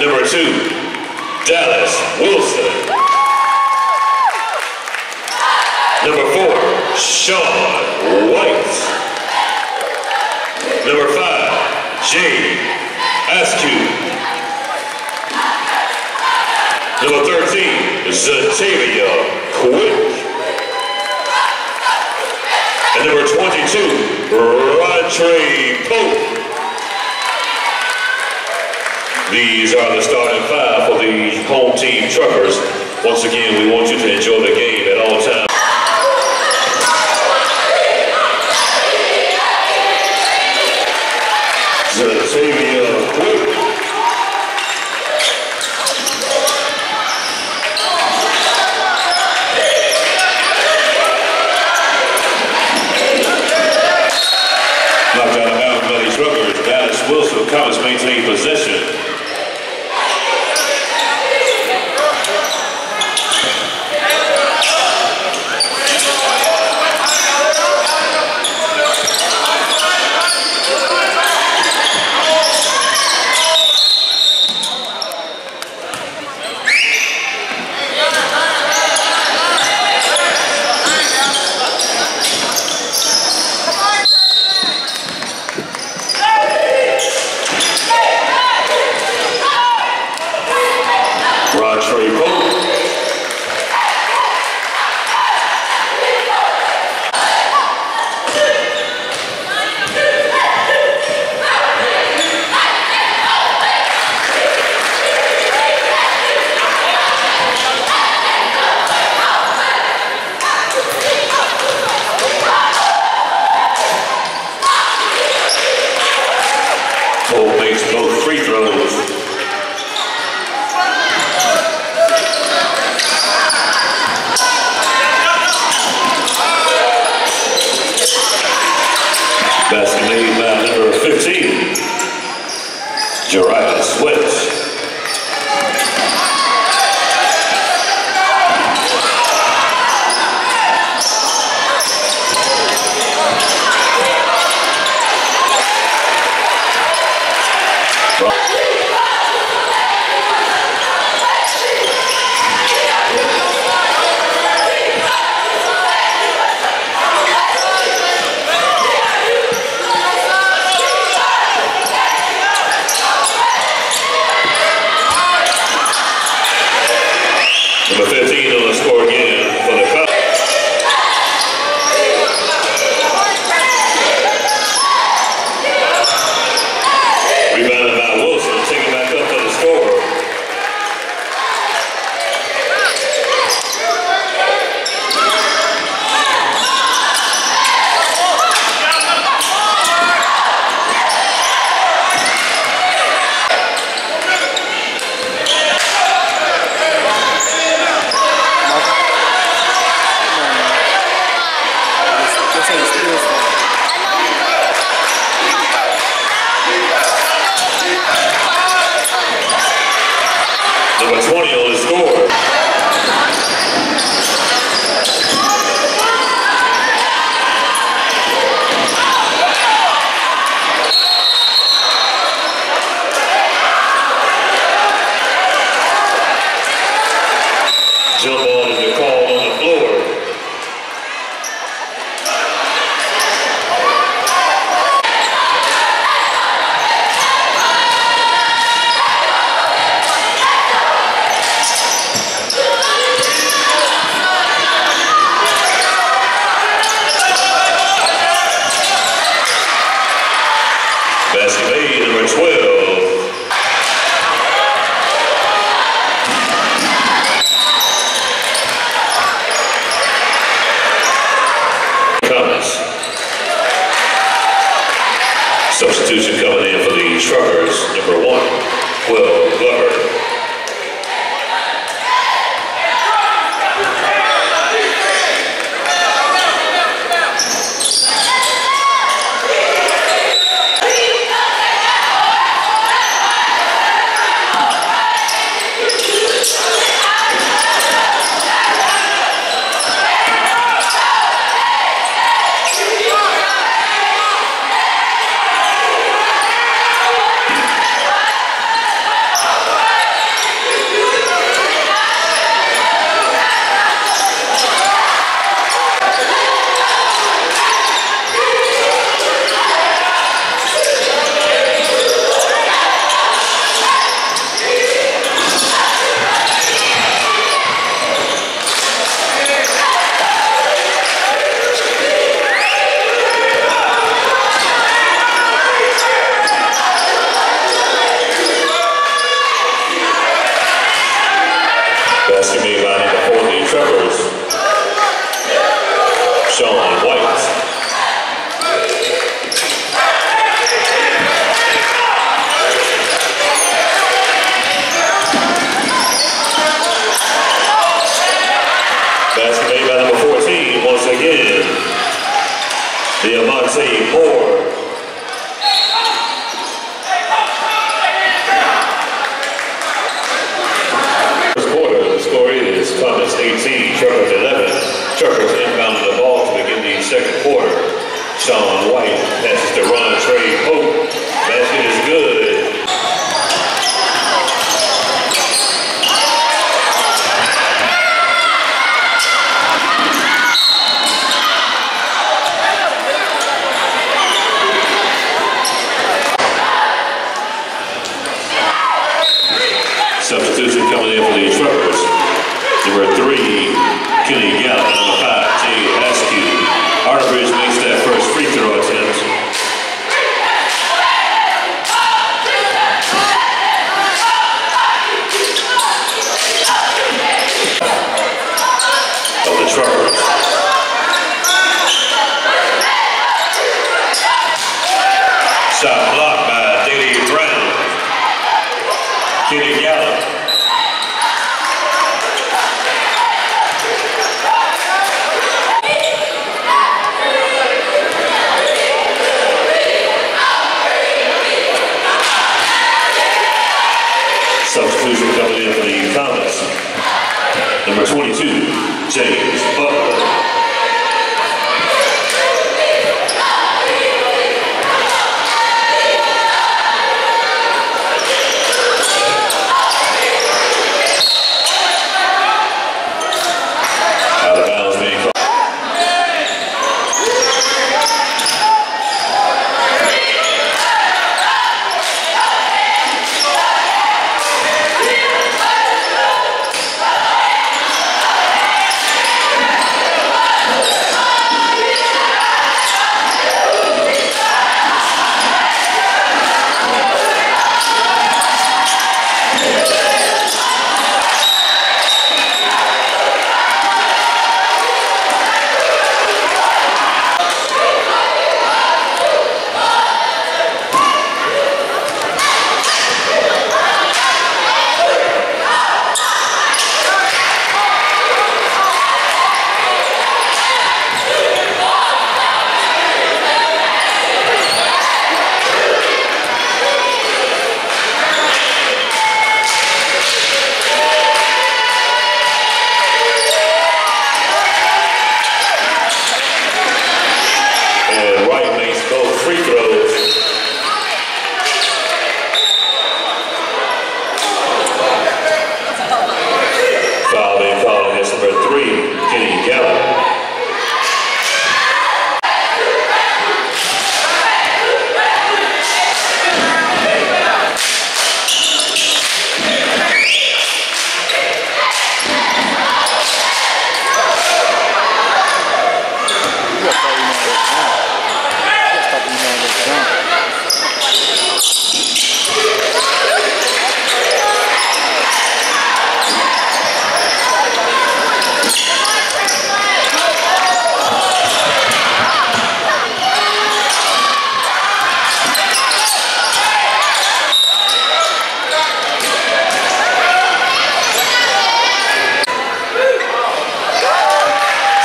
Number two, Dallas Wilson. Number four, Sean White. Number five, Jay Askew. Number 13, Zatavia Quick. And number 22, Rodre Pope. These are the starting five for the home team truckers. Once again, we want you to enjoy the game at all times. Substitution coming in for the truckers, number one, Will Glover. Obrigado.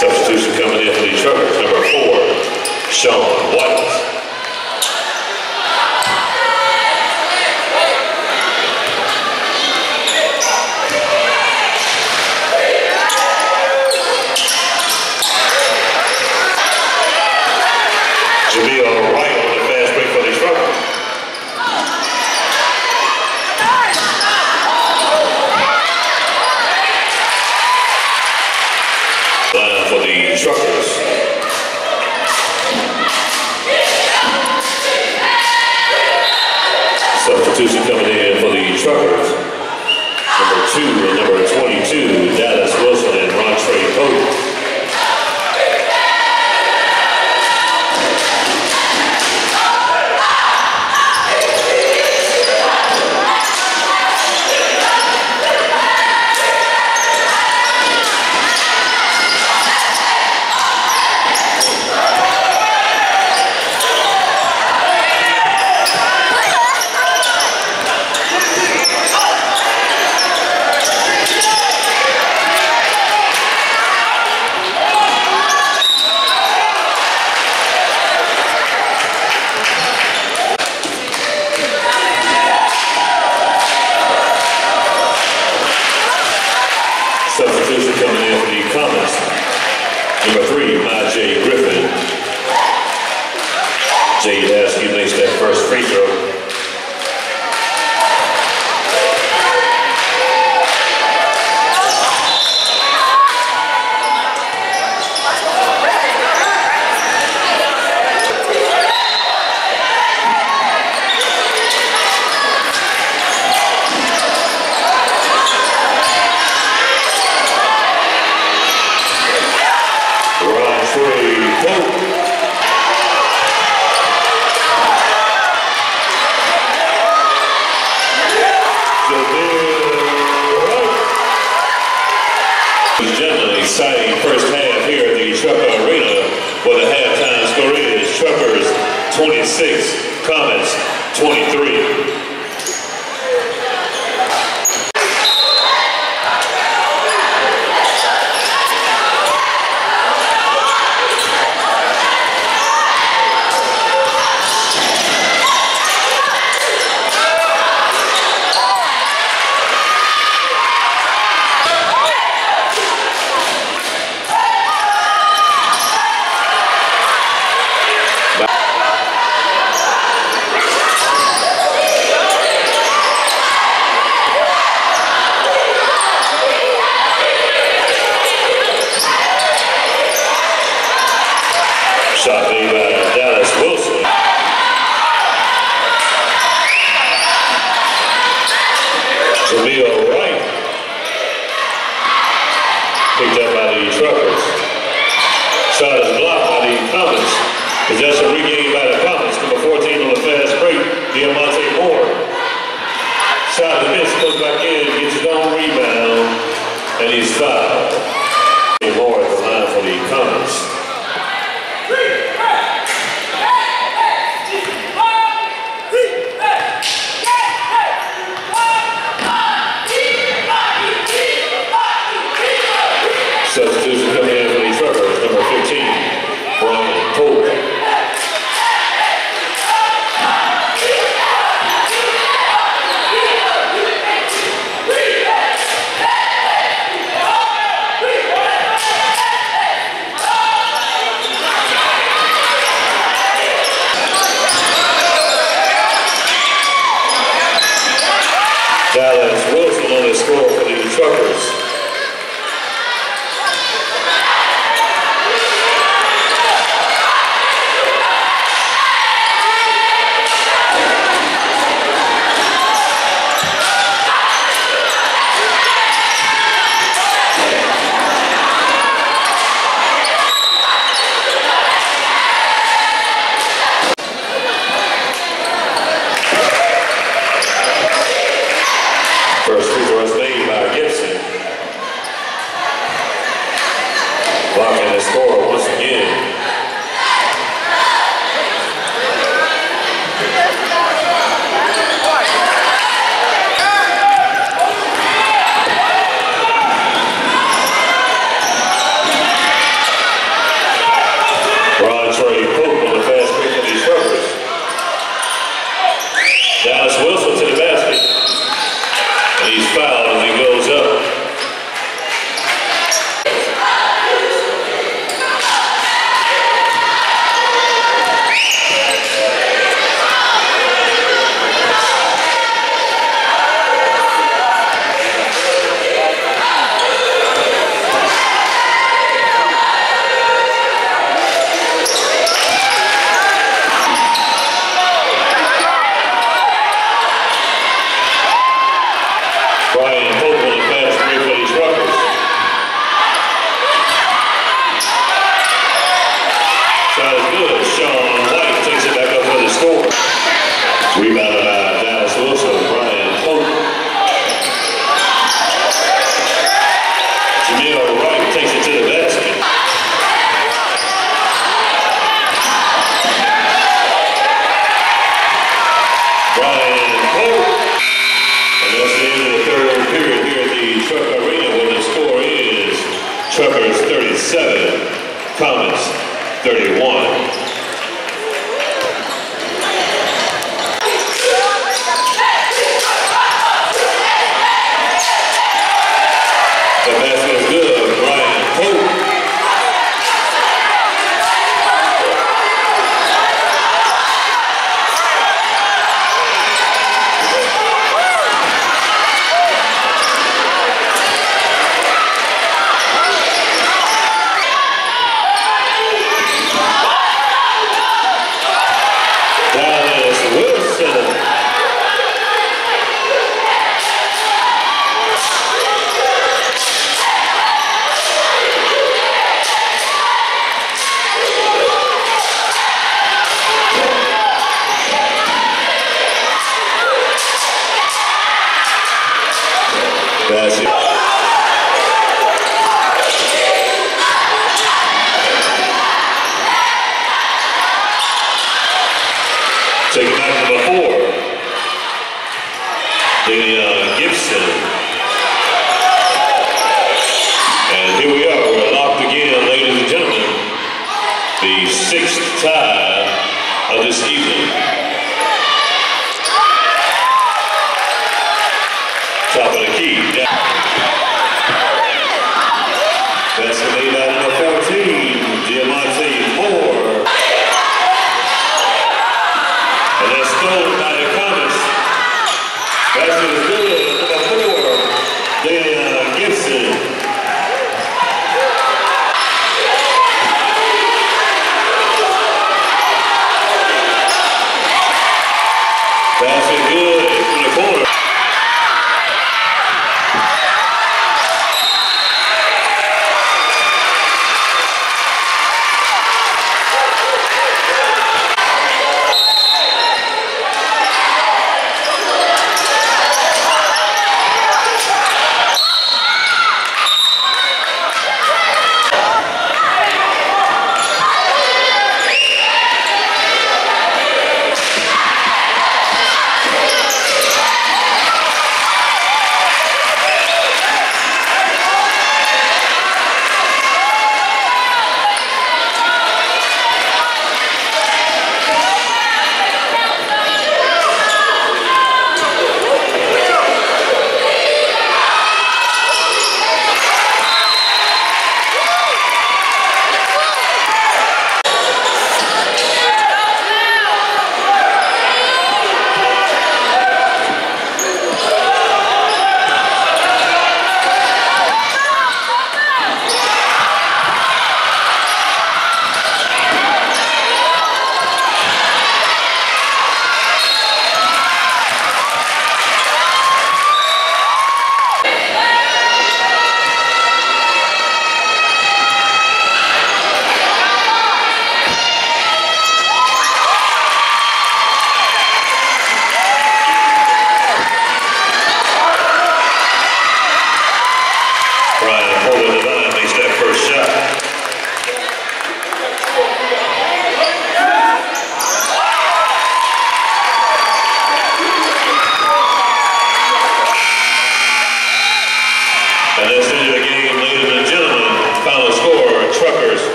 Substitution coming in for the Truckers, number four, Sean White. substitution coming in for the Truckers. Number two and number 22, Dallas Wilson and Rontre Coates. picked up by the Truckers. Shot is blocked by the Comets. Possession regained by the Comets. Number 14 on the fast break, Diamante Moore. Shot the miss, goes back in, gets his own rebound, and he's fouled.